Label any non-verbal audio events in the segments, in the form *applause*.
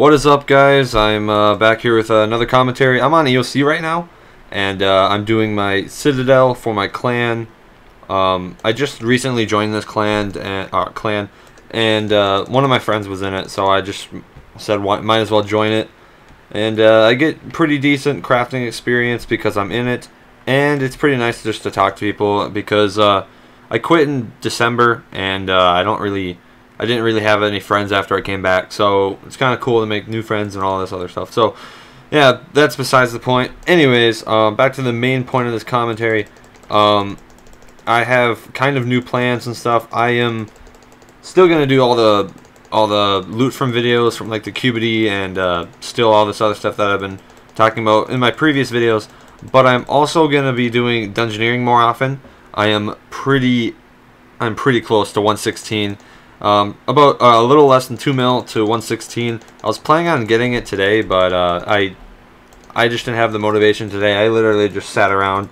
What is up, guys? I'm uh, back here with uh, another commentary. I'm on EOC right now, and uh, I'm doing my Citadel for my clan. Um, I just recently joined this clan, and, uh, clan, and uh, one of my friends was in it, so I just said, why, might as well join it. And uh, I get pretty decent crafting experience because I'm in it, and it's pretty nice just to talk to people because I quit in December, and I don't really I didn't really have any friends after I came back, so it's kind of cool to make new friends and all this other stuff. So, yeah, that's besides the point. Anyways, um, back to the main point of this commentary. Um, I have kind of new plans and stuff. I am still gonna do all the all the loot from videos from like the Cubity and uh, still all this other stuff that I've been talking about in my previous videos. But I'm also gonna be doing dungeoneering more often. I am pretty I'm pretty close to 116. Um, about uh, a little less than 2 mil to 116. I was planning on getting it today, but uh, I I just didn't have the motivation today. I literally just sat around,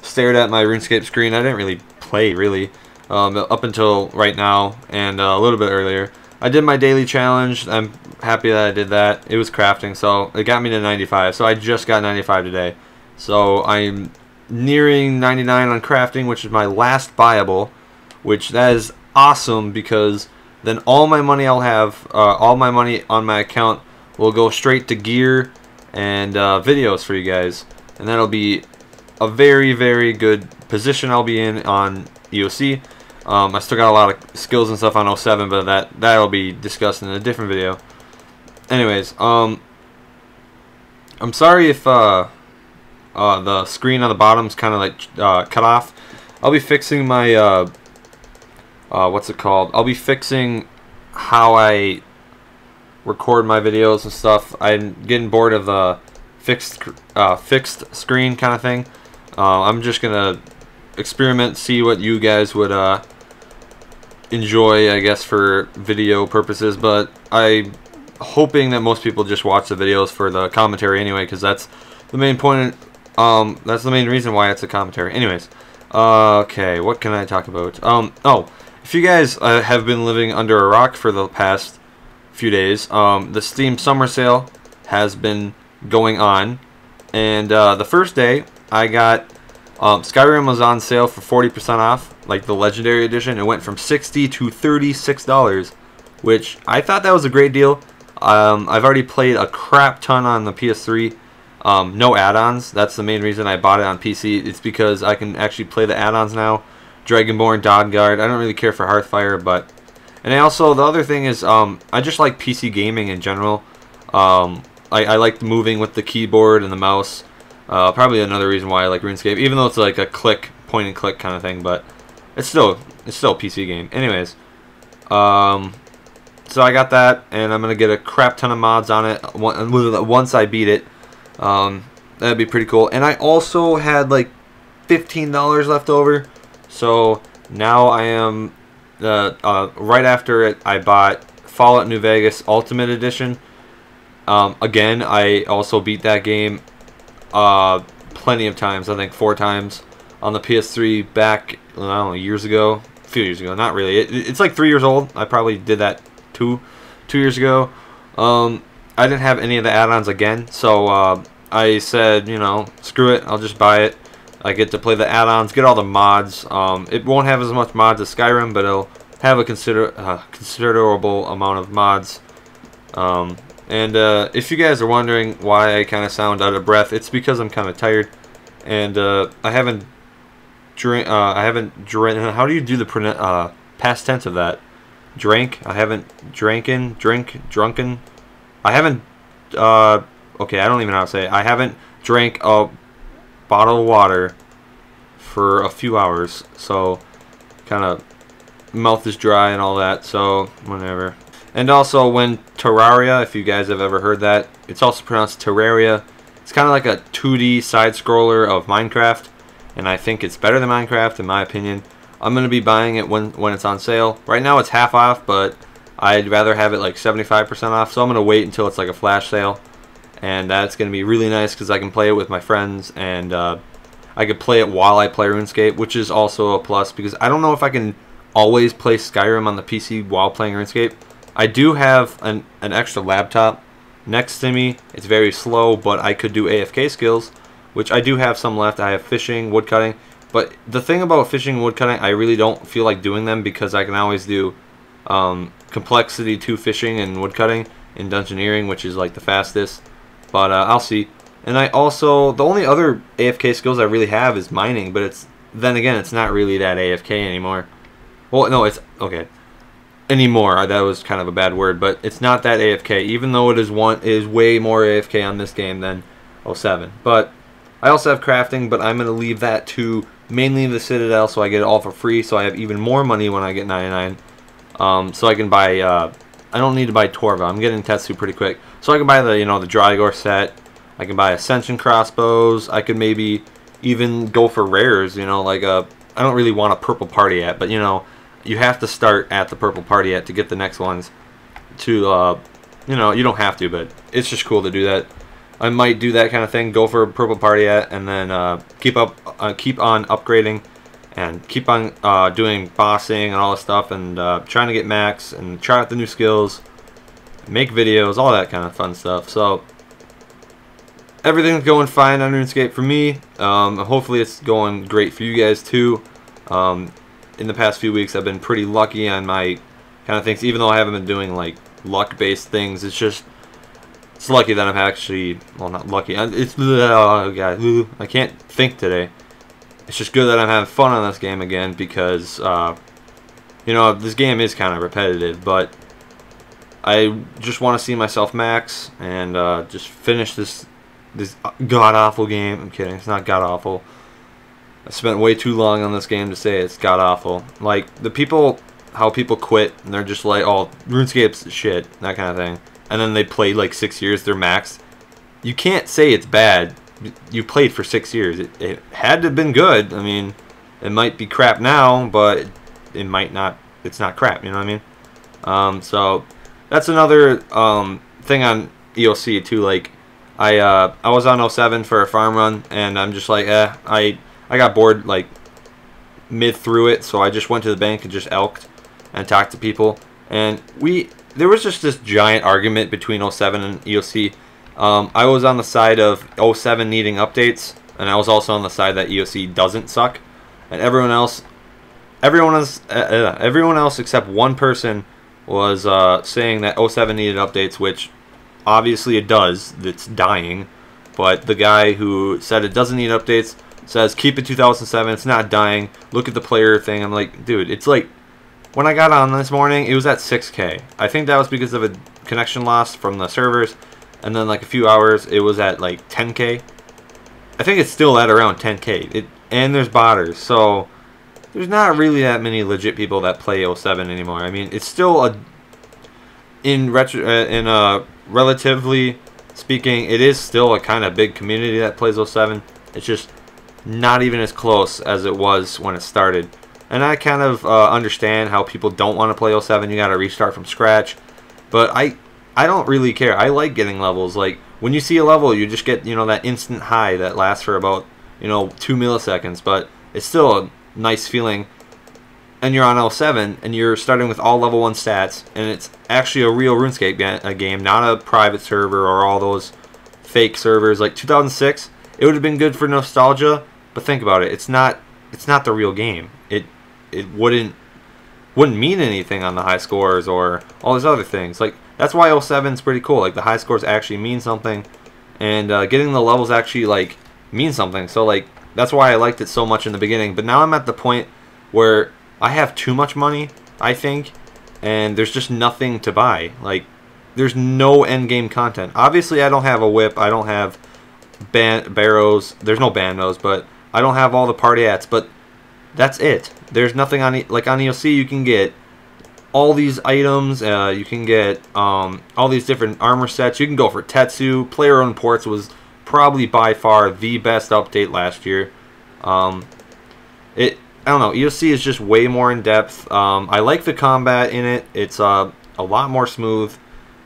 stared at my RuneScape screen. I didn't really play, really, um, up until right now and uh, a little bit earlier. I did my daily challenge. I'm happy that I did that. It was crafting, so it got me to 95. So I just got 95 today. So I'm nearing 99 on crafting, which is my last buyable, which that is awesome because then all my money I'll have, uh, all my money on my account will go straight to gear and uh, videos for you guys. And that'll be a very, very good position I'll be in on EOC. Um, I still got a lot of skills and stuff on 07, but that, that'll be discussed in a different video. Anyways, um, I'm sorry if uh, uh, the screen on the bottom is kind of like uh, cut off. I'll be fixing my uh, what's it called? I'll be fixing how I record my videos and stuff. I'm getting bored of the fixed uh, fixed screen kind of thing. Uh, I'm just gonna experiment, see what you guys would uh, enjoy, I guess, for video purposes. But I'm hoping that most people just watch the videos for the commentary anyway, because that's the main point. Um, that's the main reason why it's a commentary. Anyways, uh, okay, what can I talk about? Um, oh, if you guys uh, have been living under a rock for the past few days, um, the Steam Summer Sale has been going on. And uh, the first day, I got um, Skyrim was on sale for 40% off, like the Legendary Edition. It went from 60 to $36, which I thought that was a great deal. Um, I've already played a crap ton on the PS3. Um, no add-ons. That's the main reason I bought it on PC. It's because I can actually play the add-ons now. Dragonborn, Dawnguard. I don't really care for Hearthfire, but and I also the other thing is um, I just like PC gaming in general. Um, I, I like moving with the keyboard and the mouse. Uh, probably another reason why I like RuneScape, even though it's like a click, point and click kind of thing, but it's still it's still a PC game. Anyways, um, so I got that, and I'm gonna get a crap ton of mods on it once I beat it. Um, that'd be pretty cool. And I also had like $15 left over so now I am uh, uh, right after it. I bought Fallout New Vegas Ultimate Edition. Um, again, I also beat that game uh, plenty of times. I think four times on the PS3 back I don't know years ago, a few years ago. Not really. It, it's like three years old. I probably did that two two years ago. Um, I didn't have any of the add-ons again, so uh, I said, you know, screw it. I'll just buy it. I get to play the add-ons, get all the mods. Um, it won't have as much mods as Skyrim, but it'll have a consider uh, considerable amount of mods. Um, and uh, if you guys are wondering why I kind of sound out of breath, it's because I'm kind of tired, and uh, I haven't drink. Uh, I haven't drink. *laughs* How do you do the uh, past tense of that? Drank. I haven't drinking. Drink. Drunken. I haven't. Uh, okay, I don't even know how to say it. I haven't drank a bottle of water for a few hours. So kind of mouth is dry and all that. So whatever. And also when Terraria, if you guys have ever heard that, it's also pronounced Terraria. It's kind of like a 2D side scroller of Minecraft. And I think it's better than Minecraft in my opinion. I'm going to be buying it when, when it's on sale. Right now it's half off, but I'd rather have it like 75% off. So I'm going to wait until it's like a flash sale and that's going to be really nice because I can play it with my friends and uh, I could play it while I play RuneScape, which is also a plus because I don't know if I can always play Skyrim on the PC while playing RuneScape. I do have an, an extra laptop next to me. It's very slow, but I could do AFK skills, which I do have some left. I have fishing, woodcutting. But the thing about fishing and woodcutting, I really don't feel like doing them because I can always do um, complexity 2 fishing and woodcutting in Dungeoneering, which is like the fastest. But uh, I'll see. And I also, the only other AFK skills I really have is mining, but it's, then again, it's not really that AFK anymore. Well, no, it's, okay. Anymore, that was kind of a bad word, but it's not that AFK, even though it is one, it is way more AFK on this game than 07. But I also have crafting, but I'm going to leave that to mainly the Citadel, so I get it all for free, so I have even more money when I get 99. Um, so I can buy, uh, I don't need to buy Torva, I'm getting Tetsu pretty quick. So I can buy the, you know, the Drygore set, I can buy Ascension crossbows. I could maybe even go for rares, you know, like a, I don't really want a purple party hat, but you know, you have to start at the purple party hat to get the next ones to, uh, you know, you don't have to, but it's just cool to do that. I might do that kind of thing, go for a purple party hat, and then uh, keep up, uh, keep on upgrading, and keep on uh, doing bossing and all this stuff, and uh, trying to get max, and try out the new skills, make videos, all that kind of fun stuff. So everything's going fine on RuneScape for me. Um, hopefully it's going great for you guys too. Um, in the past few weeks I've been pretty lucky on my kind of things, even though I haven't been doing like luck-based things. It's just it's lucky that I'm actually well not lucky. It's oh god, I can't think today. It's just good that I'm having fun on this game again because uh, you know this game is kind of repetitive, but I just want to see myself max and uh, just finish this this god awful game. I'm kidding. It's not god awful. I spent way too long on this game to say it's god awful. Like the people, how people quit and they're just like, oh, RuneScape's shit, that kind of thing. And then they play like six years, they're maxed. You can't say it's bad. You played for six years. It, it had to have been good. I mean, it might be crap now, but it might not. It's not crap. You know what I mean? Um, so that's another um, thing on EOC too. Like I uh, I was on 07 for a farm run, and I'm just like, eh, I I got bored like mid through it, so I just went to the bank and just elked and talked to people, and we there was just this giant argument between 07 and EOC. Um, I was on the side of 07 needing updates, and I was also on the side that EOC doesn't suck, and everyone else, everyone else, uh, uh, everyone else except one person was uh, saying that 07 needed updates, which obviously it does. It's dying. But the guy who said it doesn't need updates says keep it 2007. It's not dying. Look at the player thing. I'm like, dude, it's like when I got on this morning, it was at 6K. I think that was because of a connection loss from the servers. And then like a few hours, it was at like 10K. I think it's still at around 10K. It and there's botters, so there's not really that many legit people that play 07 anymore. I mean, it's still a in retro uh, in a relatively speaking, it is still a kind of big community that plays 07. It's just not even as close as it was when it started. And I kind of uh, understand how people don't want to play 07. You got to restart from scratch. But I I don't really care. I like getting levels. Like when you see a level, you just get, you know, that instant high that lasts for about, you know, 2 milliseconds, but it's still a nice feeling. And you're on L7, and you're starting with all level 1 stats and it's actually a real RuneScape ga game, not a private server or all those fake servers. Like 2006 it would have been good for nostalgia but think about it. It's not it's not the real game. It it wouldn't wouldn't mean anything on the high scores or all these other things. Like that's why 07 is pretty cool like the high scores actually mean something and uh, getting the levels actually like mean something so like that's why I liked it so much in the beginning but now I'm at the point where I have too much money, I think, and there's just nothing to buy. Like, there's no end game content. Obviously, I don't have a whip. I don't have ban- barrows. There's no bandos, but I don't have all the party hats. But that's it. There's nothing on e- like on EOC. You can get all these items. Uh, you can get um, all these different armor sets. You can go for Tetsu. Player owned ports was probably by far the best update last year. Um, it I don't know. EOC is just way more in depth. Um, I like the combat in it. It's uh, a lot more smooth,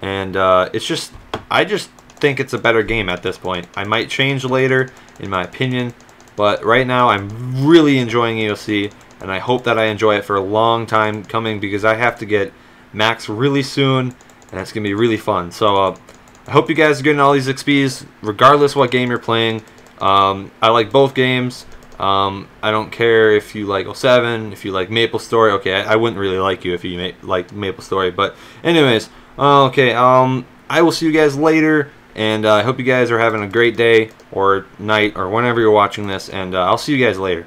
and uh, it's just I just think it's a better game at this point. I might change later, in my opinion, but right now I'm really enjoying EOC, and I hope that I enjoy it for a long time coming because I have to get max really soon, and it's gonna be really fun. So uh, I hope you guys are getting all these XPs, regardless what game you're playing. Um, I like both games. Um, I don't care if you like 07, if you like Maple Story. Okay, I, I wouldn't really like you if you ma like Maple Story. But anyways, uh, okay, um, I will see you guys later. And uh, I hope you guys are having a great day or night or whenever you're watching this. And uh, I'll see you guys later.